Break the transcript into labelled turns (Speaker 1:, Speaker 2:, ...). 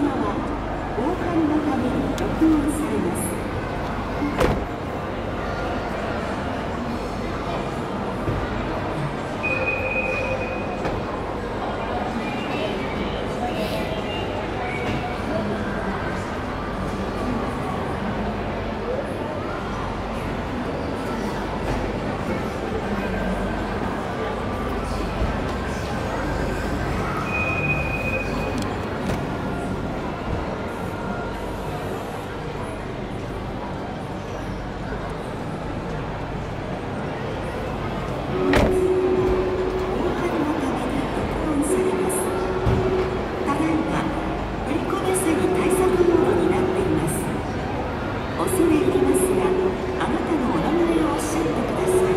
Speaker 1: はお分かりのために録音され恐れ入りますがあなたのお名前をおっしゃってください。